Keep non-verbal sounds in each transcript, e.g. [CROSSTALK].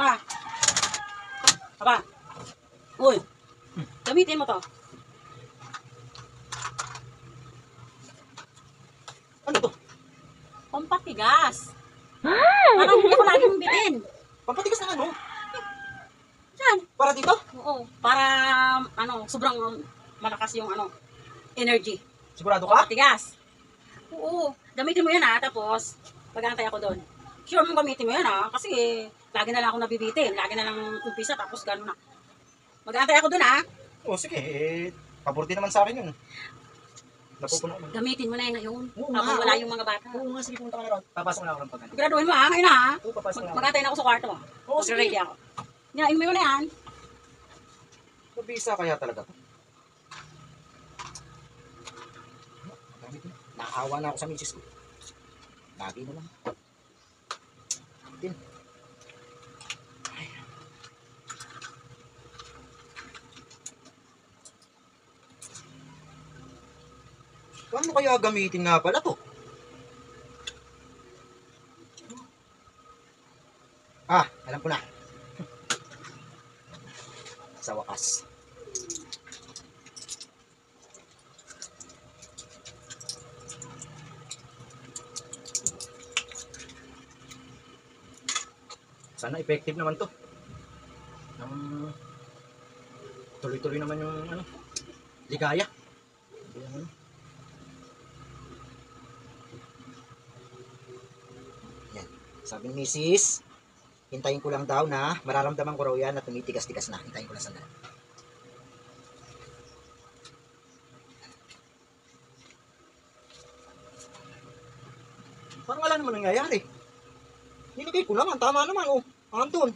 Aba. Aba. Uy. Gamitin mo to. Ano to? Pampatigas. Parang hindi ko laging bitin. Pampatigas ng ano? Diyan. Para dito? Oo. Para, ano, sobrang malakas yung, ano, energy. Sigurado ka? Pampatigas. Oo. Gamitin mo yan ha. Tapos, pag-aantay ako doon. Sure mong gamitin mo yan ha. Kasi, lagi na lang ako nabibitin. Lagi na lang umpisa. Tapos, gano'n na. Mag-aantay ako doon ha. O sige, eh, paborito naman sa akin yun. Napupuno ko. Gamitin mo na yan ngayon. Oo Habang nga, wala oo. yung mga bata. Oo nga, sige, pumunta ka na ron. Papasok na ako ng pagano. Siguraduhin mo ha. Ngayon ha. Oo, papasok na Mag- ako. Mag-aantay na ako sa kwarto. Oo, sige. Mag-ready ako. Inumin mo na yan. Mabisa kaya talaga to. Mo. Naawa na ako sa misis ko. Lagi na lang. Din. Ay. Paano kaya gamitin nga pala to? Ah, alam ko na. [LAUGHS] Sa wakas. Sana effective naman to. Um, tuloy-tuloy naman yung ano, ligaya. Yung, ano. Yan. Sabi ni Mrs. Hintayin ko lang daw na mararamdaman ko raw yan na tumitigas-tigas na. Hintayin ko lang sandali. Parang wala naman nangyayari. Nilagay ko naman, tama naman, oh. Andun.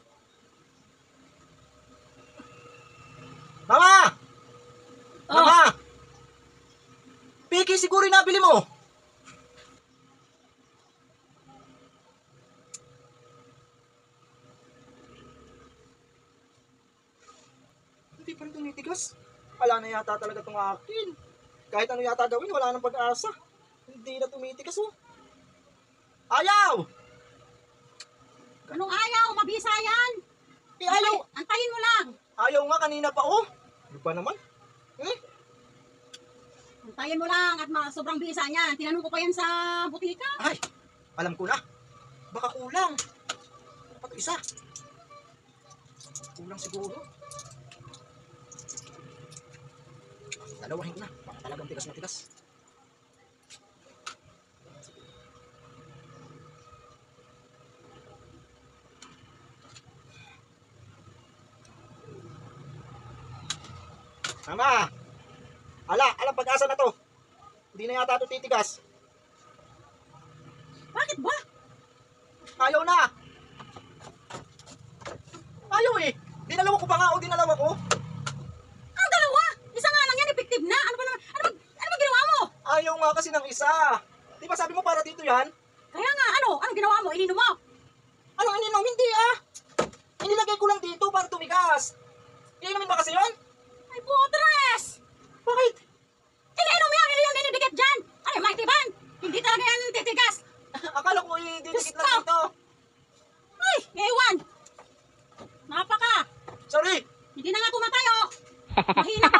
Mama! Oh. Mama! Piki, siguro yung nabili mo. Hindi pa rin tumitigas. Wala na yata talaga itong akin. Kahit ano yata gawin, wala nang pag-asa. Hindi na tumitigas, oh. Ayaw! Anong ayaw? Mabisa yan. Eh, ayaw! Antayin mo lang. Ayaw nga kanina pa, oh. Ano ba naman? Eh? Antayin mo lang at ma- sobrang bisa niyan. Tinanong ko pa yan sa butika. Ay, alam ko na. Baka kulang. Dapat isa. Kulang siguro. Dalawahin ko na. Baka talagang tigas na tigas. Mama! Ala, alam pag-asa na to. Hindi na yata ito titigas. Bakit ba? Ayaw na! Ayaw eh! Dinalawa ko pa nga o dinalawa ko. Ang dalawa? Isa nga lang yan, effective na. Ano ba naman? Ano ba, ano ba ginawa mo? Ayaw nga kasi ng isa. Di ba sabi mo para dito yan? Kaya nga, ano? Ano ginawa mo? Ininom mo? Anong ininom? Hindi ah! Inilagay ko lang dito para tumigas. Iinumin ba kasi yun? Bakit? Iniinom yan, hindi yung dinidikit dyan. Ano, Ay, mighty van. Hindi talaga yan titigas. [LAUGHS] Akala ko yung didikit lang dito. Ay, ewan. Napaka. Sorry. Hindi na nga kumakayo. Oh. Mahina